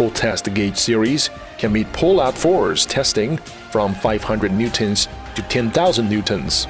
pull test gauge series can meet pull-out force testing from 500 newtons to 10,000 newtons.